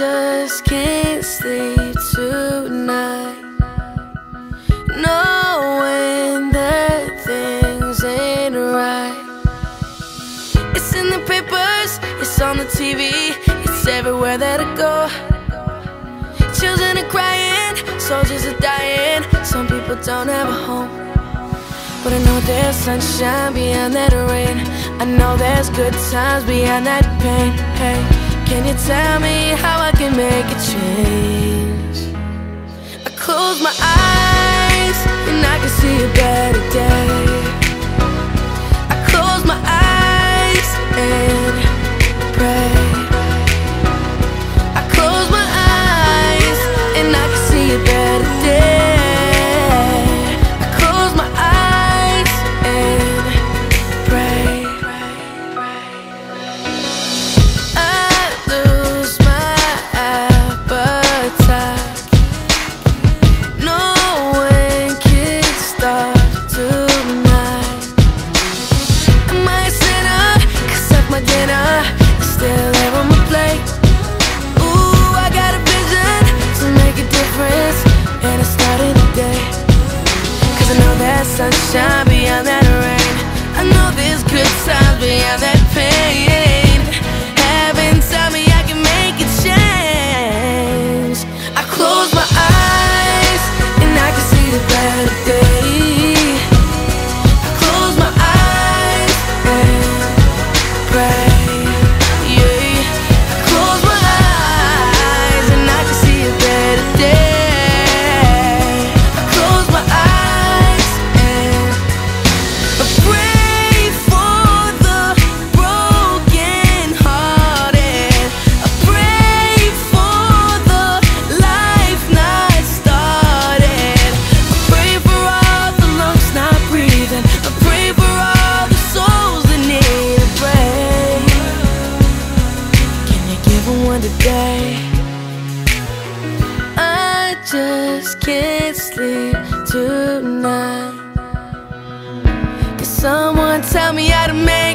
just can't sleep tonight. Knowing that things ain't right. It's in the papers, it's on the TV It's everywhere that I go. Children are crying, soldiers are dying Some people don't have a home. But I know there's sunshine behind that rain. I know there's good times behind that pain hey can you tell me how I can make a change? I close my eyes and I can see a better day. I know there's sunshine beyond that rain. I know there's good times beyond that pain. Today? I just can't sleep tonight. Can someone tell me how to make?